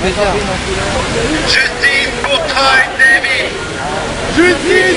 plaisir. Justice pour Troy David Justice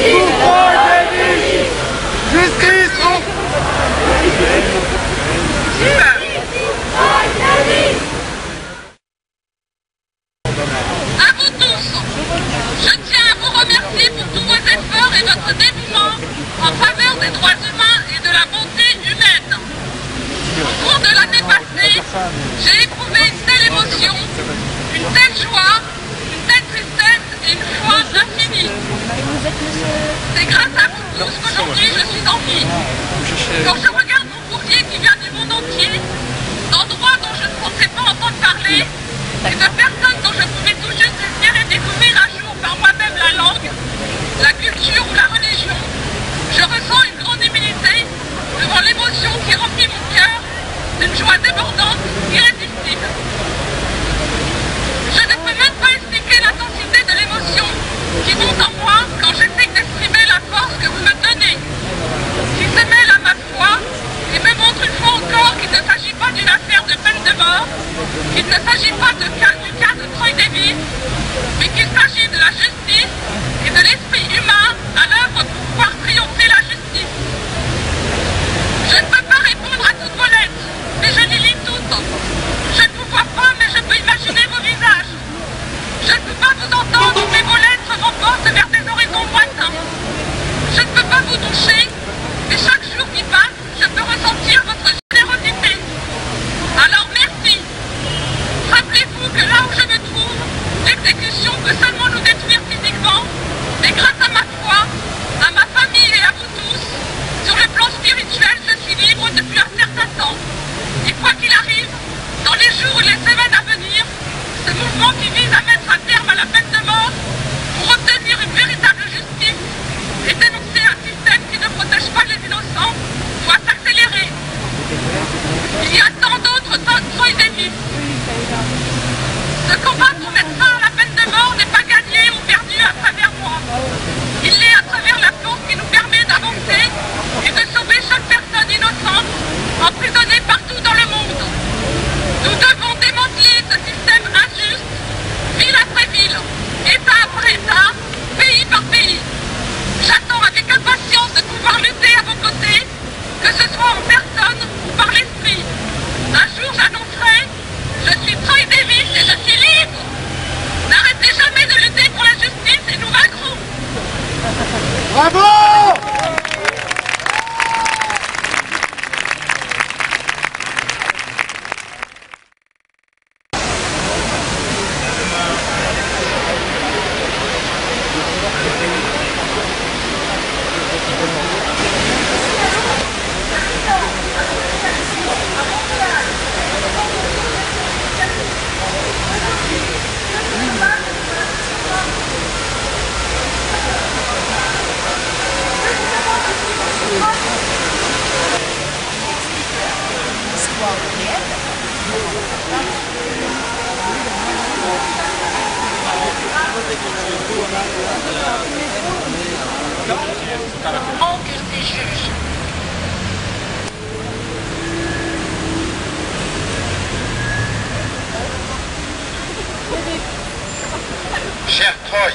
Cher Troy,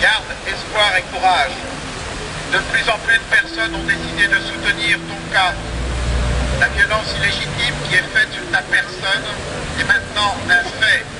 garde espoir et courage. De plus en plus de personnes ont décidé de soutenir ton cas. La violence illégitime qui est faite sur ta personne est maintenant un fait.